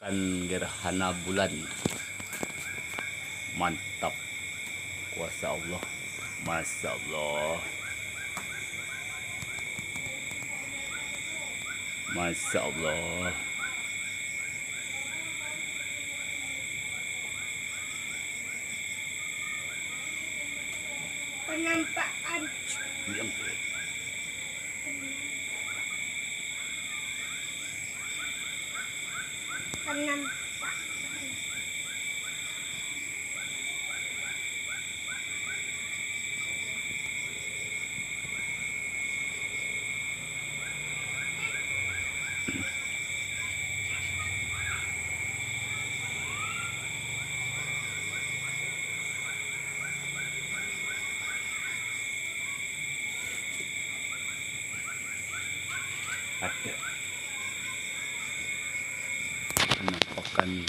Kan gerhana bulan. Mantap. Kuasa Allah. Masya Allah. Masya Allah. penampakan Diam. Penampakan Ada. Penampakan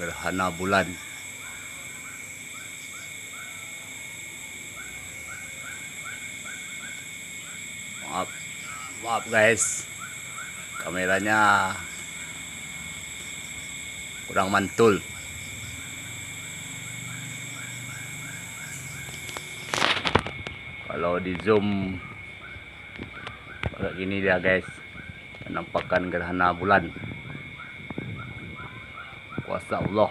gerhana bulan. Maaf, maaf guys, kameranya kurang mantul. Kalau di zoom kayak gini dia guys, penampakan gerhana bulan. Kuasa Allah,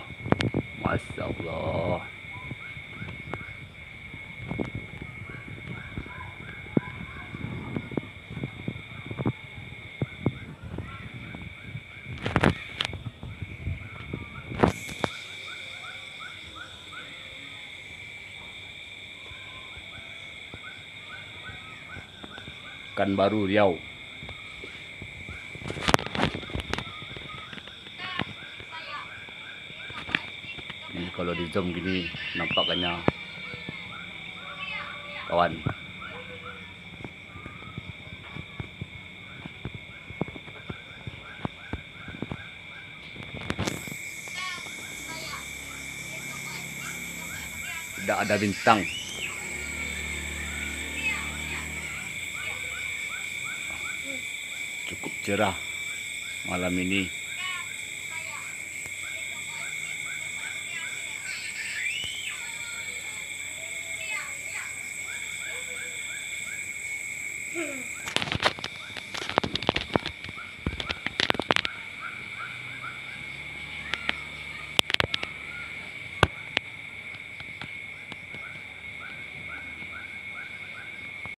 masya Allah. Kan baru Riau. Ini kalau di zoom gini nampaknya kawan. Tidak ada bintang. Cukup cerah malam ini.